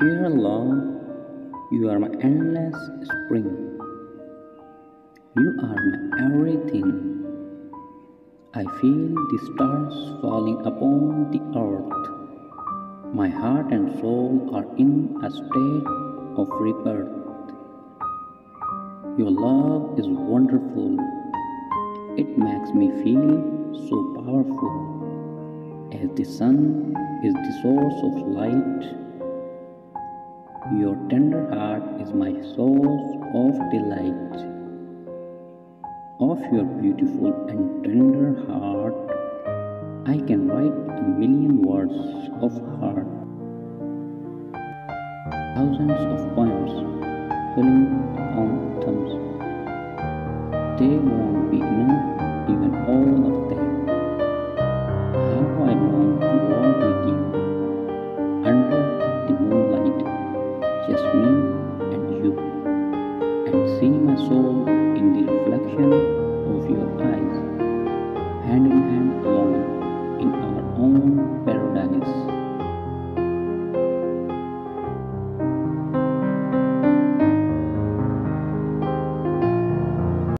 Dear love, you are my endless spring. You are my everything. I feel the stars falling upon the earth. My heart and soul are in a state of rebirth. Your love is wonderful. It makes me feel so powerful. As the sun is the source of light, your tender heart is my source of delight. Of your beautiful and tender heart, I can write a million words of heart. Thousands of poems filling on thumbs. They won't be enough, see my soul in the reflection of your eyes, hand in hand alone in our own paradise.